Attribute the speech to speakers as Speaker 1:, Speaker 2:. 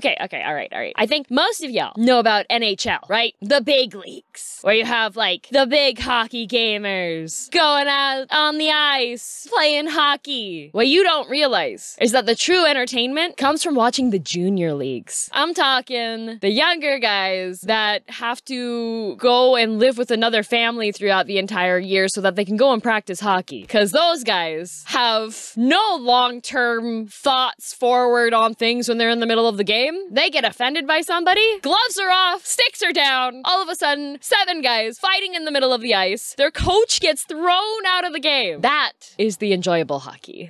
Speaker 1: Okay, okay, all right, all right. I think most of y'all know about NHL, right? The big leagues, where you have like the big hockey gamers going out on the ice playing hockey. What you don't realize is that the true entertainment comes from watching the junior leagues. I'm talking the younger guys that have to go and live with another family throughout the entire year so that they can go and practice hockey. Because those guys have no long term thoughts forward on things when they're in the middle of the game. They get offended by somebody, gloves are off, sticks are down. All of a sudden, seven guys fighting in the middle of the ice. Their coach gets thrown out of the game. That is the enjoyable hockey.